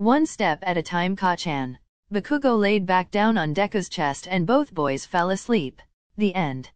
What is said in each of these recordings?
One step at a time Kacchan. Bakugo laid back down on Deku's chest and both boys fell asleep. The end.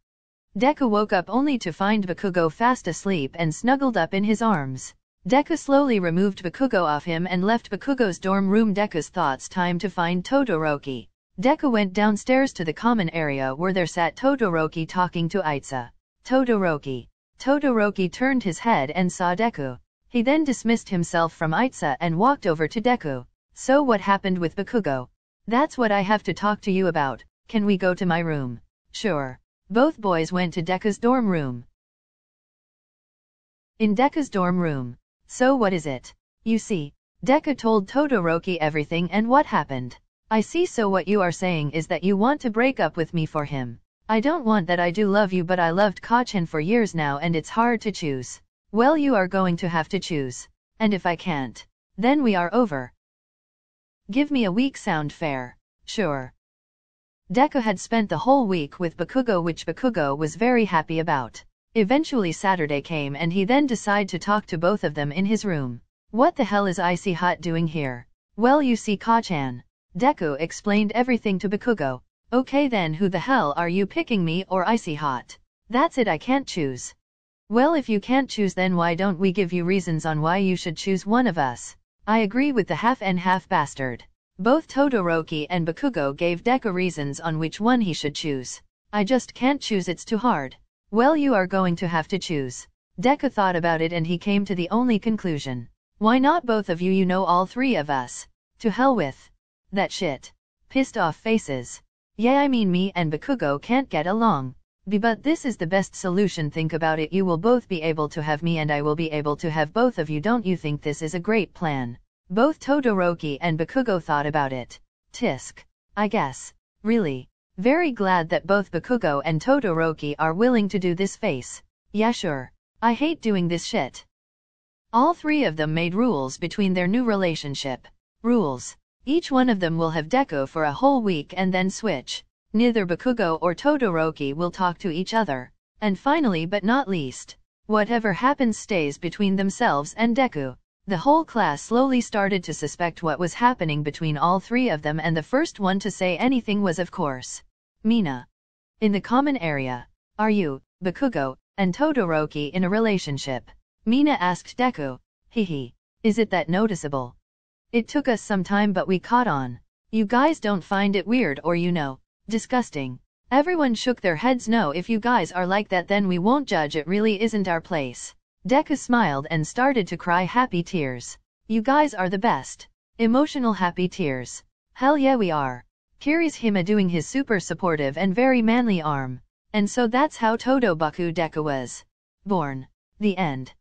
Deku woke up only to find Bakugo fast asleep and snuggled up in his arms. Deku slowly removed Bakugo off him and left Bakugo's dorm room Deku's thoughts time to find Todoroki. Deku went downstairs to the common area where there sat Todoroki talking to Aitsa. Todoroki. Todoroki turned his head and saw Deku. He then dismissed himself from Aitsa and walked over to Deku. So what happened with Bakugo? That's what I have to talk to you about, can we go to my room? Sure. Both boys went to Deku's dorm room. In Deku's dorm room. So what is it? You see, Deku told Todoroki everything and what happened. I see so what you are saying is that you want to break up with me for him. I don't want that I do love you but I loved Kacchan for years now and it's hard to choose. Well you are going to have to choose. And if I can't, then we are over. Give me a week sound fair. Sure. Deku had spent the whole week with Bakugo which Bakugo was very happy about. Eventually Saturday came and he then decided to talk to both of them in his room. What the hell is Icy Hot doing here? Well you see Kacchan. Deku explained everything to Bakugo. Okay then who the hell are you picking me or Icy Hot? That's it I can't choose. Well if you can't choose then why don't we give you reasons on why you should choose one of us? I agree with the half and half bastard. Both Todoroki and Bakugo gave Deku reasons on which one he should choose. I just can't choose it's too hard. Well you are going to have to choose. Deku thought about it and he came to the only conclusion. Why not both of you you know all three of us? To hell with that shit. Pissed off faces. Yeah I mean me and Bakugo can't get along. But this is the best solution think about it you will both be able to have me and I will be able to have both of you don't you think this is a great plan? Both Todoroki and Bakugo thought about it. Tisk. I guess. Really. Very glad that both Bakugo and Todoroki are willing to do this face. Yeah sure. I hate doing this shit. All three of them made rules between their new relationship. Rules. Each one of them will have Deku for a whole week and then switch neither Bakugo or Todoroki will talk to each other. And finally but not least, whatever happens stays between themselves and Deku. The whole class slowly started to suspect what was happening between all three of them and the first one to say anything was of course, Mina. In the common area, are you, Bakugo, and Todoroki in a relationship? Mina asked Deku. Hehe. Is it that noticeable? It took us some time but we caught on. You guys don't find it weird or you know, Disgusting. Everyone shook their heads no if you guys are like that then we won't judge it really isn't our place. Deku smiled and started to cry happy tears. You guys are the best. Emotional happy tears. Hell yeah we are. Kirishima doing his super supportive and very manly arm. And so that's how Todo Baku Deku was born. The end.